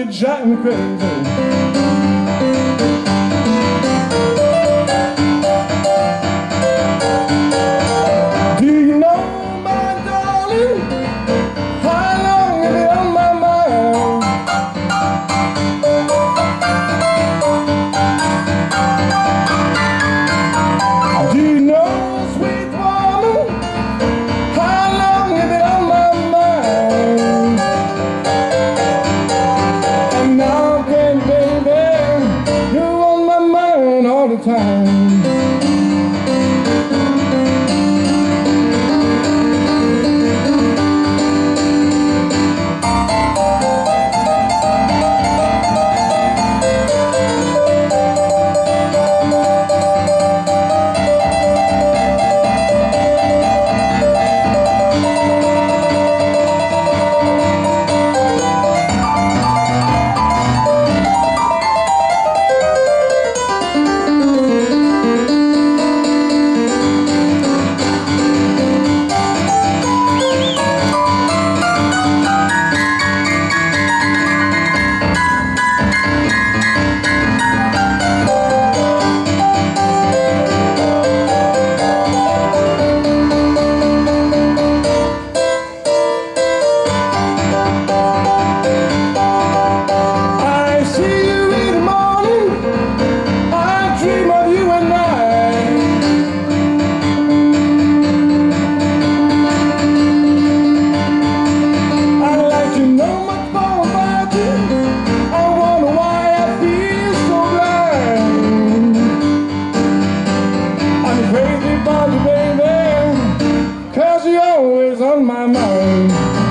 you're driving crazy time. on my mind.